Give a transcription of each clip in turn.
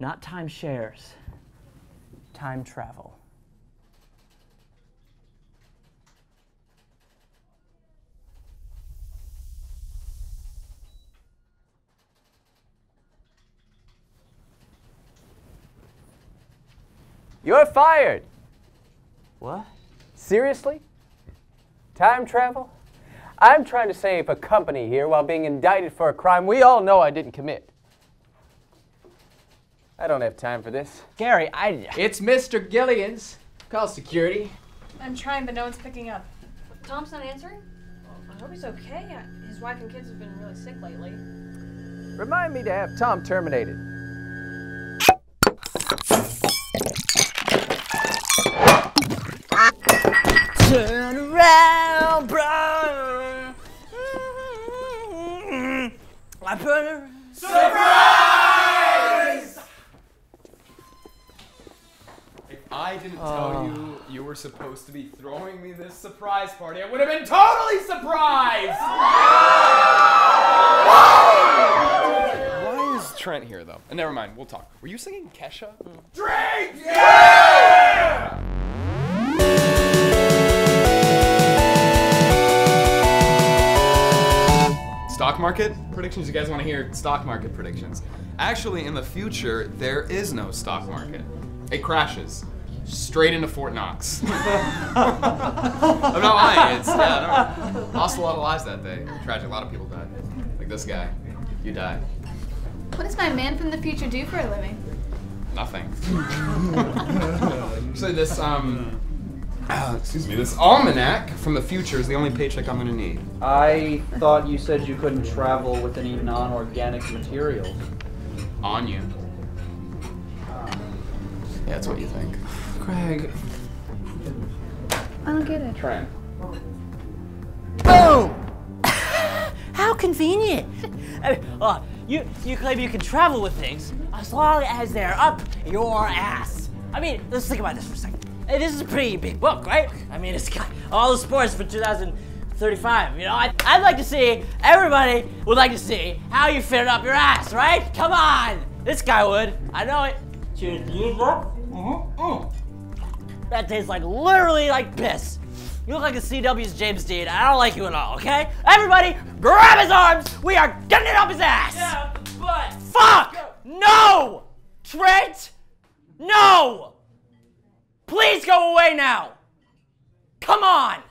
Not time shares. Time travel. You're fired. What? Seriously? Time travel? I'm trying to save a company here while being indicted for a crime we all know I didn't commit. I don't have time for this. Gary, I. It's Mr. Gillians. Call security. I'm trying, but no one's picking up. Tom's not answering? I hope he's okay. Uh, His wife and kids have been really sick lately. Remind me to have Tom terminated. Turn around, bro. I put her. If I didn't tell you you were supposed to be throwing me this surprise party, I would have been totally surprised! Why is Trent here, though? And never mind, we'll talk. Were you singing Kesha? Drink! Yeah! Stock market predictions? You guys want to hear stock market predictions? Actually, in the future, there is no stock market. It crashes straight into Fort Knox. I'm not lying. It's yeah. No, lost a lot of lives that day. Tragic. A lot of people died. Like this guy. You died. What does my man from the future do for a living? Nothing. so this um. uh, excuse me. This almanac from the future is the only paycheck I'm gonna need. I thought you said you couldn't travel with any non-organic materials. On you. Yeah, that's what you think. Craig. I don't get it. Trent. Boom! How convenient! I mean, uh, you, you claim you can travel with things as long as they're up your ass. I mean, let's think about this for a second. Hey, this is a pretty big book, right? I mean, it's got all the sports for 2035. You know, I, I'd like to see, everybody would like to see how you fit it up your ass, right? Come on! This guy would. I know it. Cheers, you look. Mm-hmm. That tastes like literally like piss. You look like a CW's James Dean. I don't like you at all, okay? Everybody, grab his arms! We are getting it up his ass! Yeah, but. Fuck! No! Trent! No! Please go away now! Come on!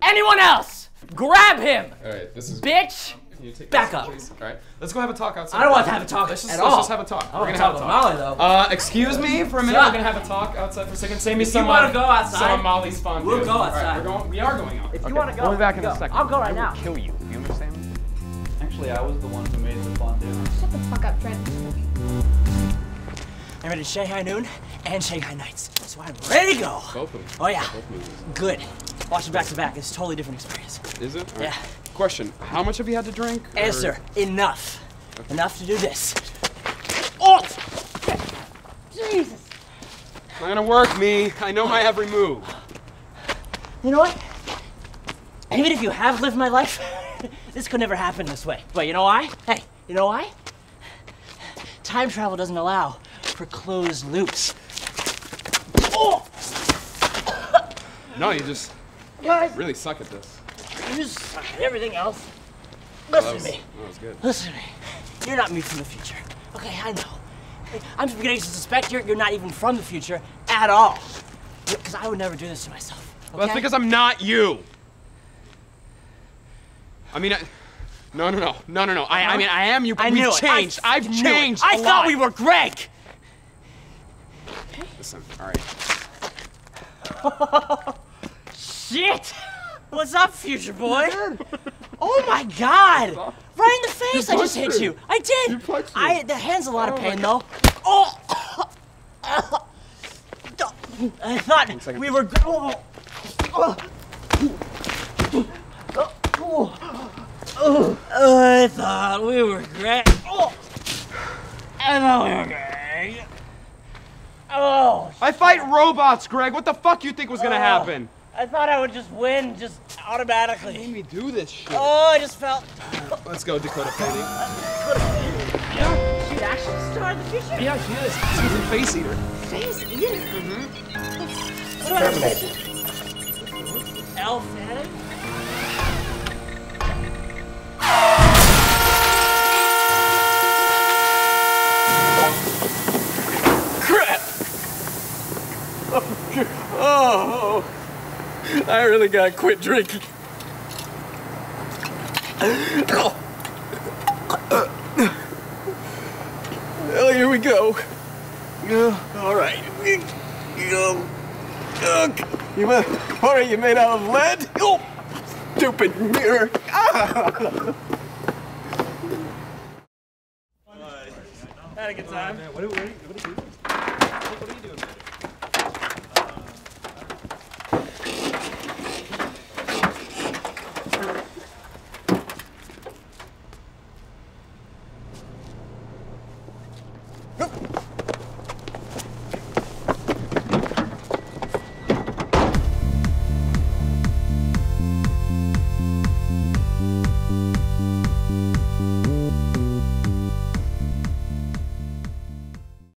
Anyone else? Grab him! Alright, this is. Bitch! Can you take Back this, up. please? Alright, let's go have a talk outside. I don't want to have a talk Let's just, at let's all. just have a talk. I We're gonna have talk a with talk. Molly, though. Uh, excuse me for a minute. Stop. We're gonna have a talk outside for a second. Save me you some. wanna uh, go outside, Some of Molly's fondue. we'll go All right, outside. we're going. We are going out. If you want to go, We'll be back in go. a second. I'll go right I will now. kill you. Do you understand? Actually, I was the one who made the fondue. Shut the fuck up, Trent. I'm ready to Shanghai Noon and Shanghai Nights. So I'm ready to go. Both of them. Oh, yeah. Both movies. Good. Watch them back to back. It's a totally different experience. Is it? All Yeah. Question: How much have you had to drink? or- Answer. Enough. Enough to do this. Oh! Jesus. Not gonna work, me. I know my every move. You know what? Even if you have lived my life, this could never happen this way. But you know why? Hey, you know why? Time travel doesn't allow for closed loops. Oh! No, you just Guys, really suck at this. You just suck at everything else. Listen to me. that was good. Listen to me. You're not me from the future. Okay, I know. I'm beginning to suspect you're, you're not even from the future at all. Because I would never do this to myself. Okay? Well, that's because I'm not you. I mean, I, no, no, no, no, no, no. I, I uh-huh. mean, I am you, but I we've it. I changed. I've changed. I thought we were Greg. Listen, all right. Shit! What's up, future boy? Oh my god! Right in the face! I just hit punched you. I did. You. I the hand's a lot of oh pain though. Oh! I thought we were. Oh. Oh. Oh. I thought we were great. Oh. I thought we were great. Oh, I fight robots, Greg. What the fuck you think was gonna Oh. happen? I thought I would just win, just automatically. Made me do this shit. Oh, I just felt. Let's go, Dakota Fanning. Yeah. the actual star of the future? Yeah, she is. She's in Face Eater. Face Eater. Mm-hmm. What about Terminator. Elle Fanning? Crap! Oh, Oh, I really gotta quit drinking. Well, here we go. Uh, all right. Uh, you made, what are you made out of lead? Oh, stupid mirror. Ah. Had a good time. What, what, what,